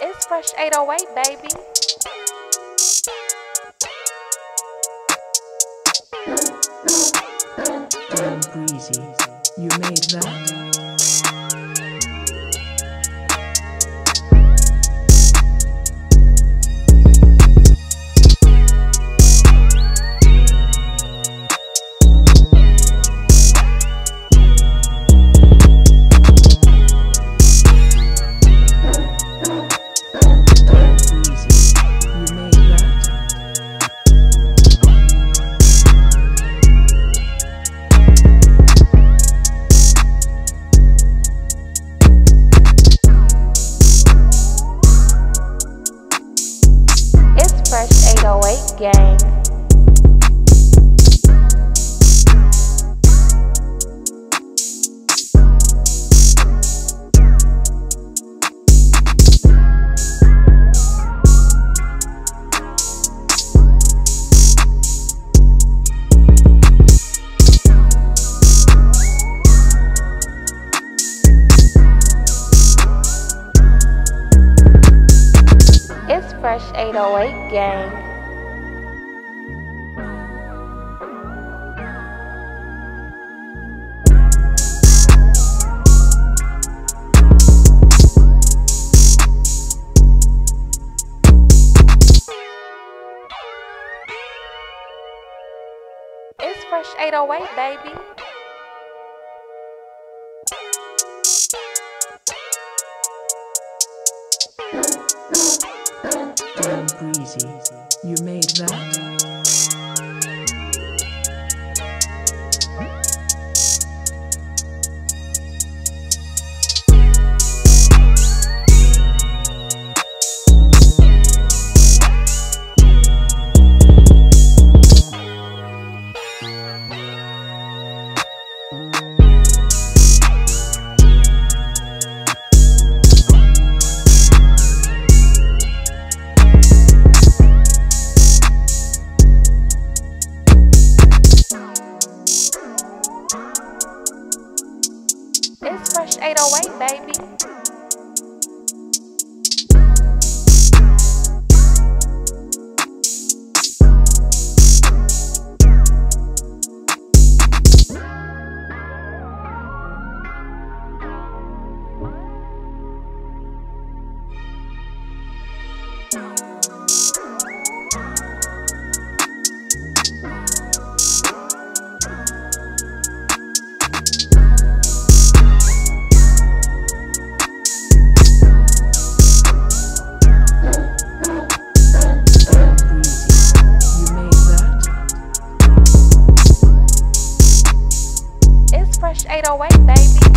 It's Fresh 808, baby. Damn breezy. You made that? Fresh 808, gang. It's Fresh 808, gang. Fresh 808, baby. Breezy. You made that? 808, baby. 808, baby.